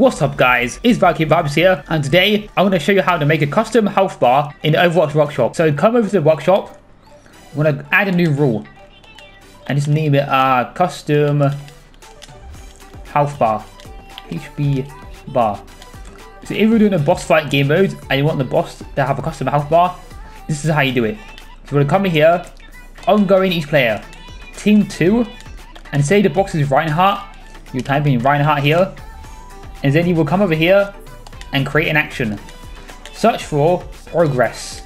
What's up guys, it's Valkyrie Vibes here and today I'm going to show you how to make a custom health bar in Overwatch Workshop. So come over to the workshop, I'm going to add a new rule and just name it uh, custom health bar, HB bar. So if you're doing a boss fight game mode and you want the boss to have a custom health bar, this is how you do it. So we're going to come in here, ongoing each player, team 2, and say the box is Reinhardt, you type in Reinhardt here, and then you will come over here and create an action. Search for progress.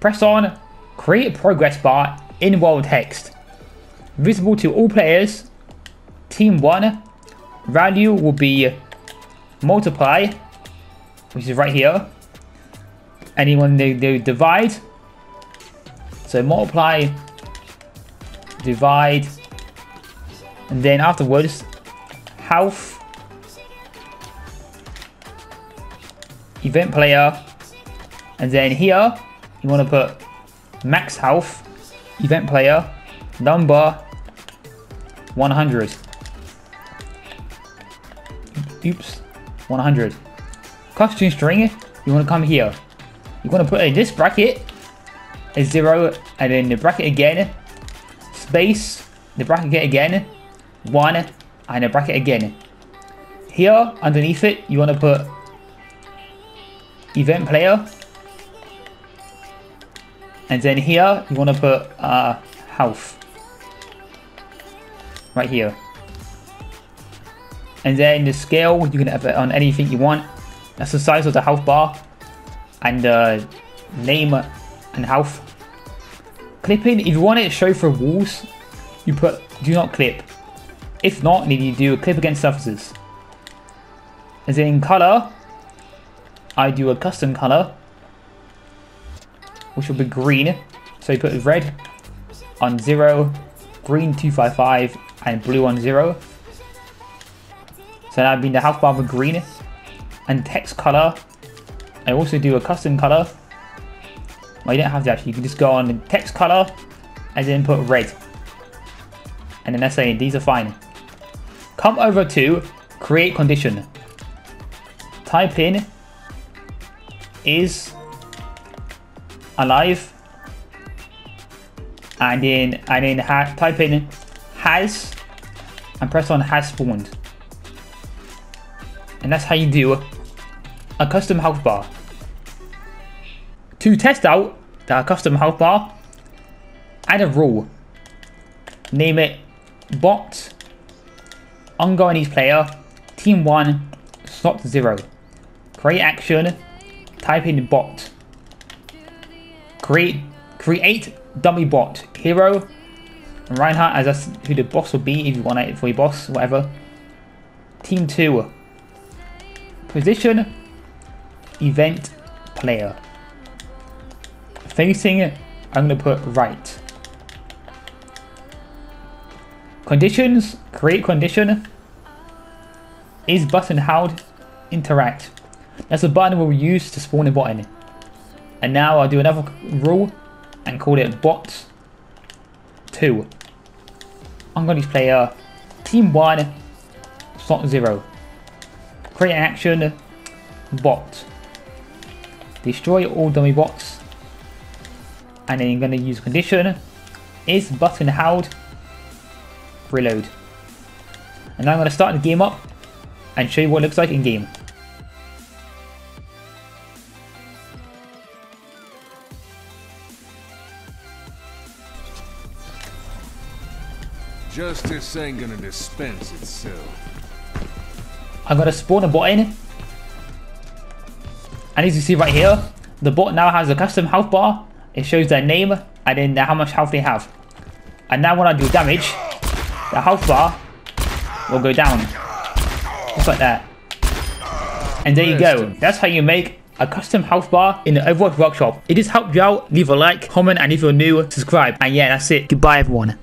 Press on create progress bar in world text. Visible to all players. Team 1. Value will be multiply, which is right here. Anyone they, they divide. So multiply, divide, and then afterwards, health, event player, and then here, you want to put max health, event player, number 100. Oops, 100. Custom string, you want to come here. You want to put in this bracket, a zero, and then the bracket again, space, the bracket again, one, and a bracket again. Here, underneath it, you want to put event player. And then here, you want to put uh, health. Right here. And then the scale, you can have it on anything you want. That's the size of the health bar. And the name and health. Clipping, if you want it to show for walls, you put do not clip. If not, then you do a clip against surfaces. As in color, I do a custom color, which will be green. So you put red on 0, green 255, and blue on 0. So that would be the health bar for green. And text color, I also do a custom color. Well, you don't have to actually, you can just go on text color and then put red. And then that's saying these are fine. Come over to create condition. Type in is alive and then and then type in has and press on has spawned. And that's how you do a custom health bar. To test out the custom health bar, add a rule. Name it bot ongoing player, team 1, slot 0. Create action, type in bot. Create create dummy bot. Hero, Reinhardt as that's who the boss will be if you want it for your boss, whatever. Team 2. Position, event, player. Facing, I'm going to put right. Conditions, create condition. Is button held? Interact. That's the button we'll use to spawn a button. And now I'll do another rule and call it bot 2. I'm going to play player team 1 slot 0. Create an action bot. Destroy all dummy bots. And then you're going to use condition. Is button held? Reload. And now I'm going to start the game up and show you what it looks like in game. Justice ain't gonna dispense itself. I'm gonna spawn a bot in. And as you see right here, the bot now has a custom health bar. It shows their name and then how much health they have. And now when I do damage, the health bar will go down. Just like that. And there you go. That's how you make a custom health bar in the Overwatch Workshop. It just helped you out. Leave a like, comment, and if you're new, subscribe. And yeah, that's it. Goodbye, everyone.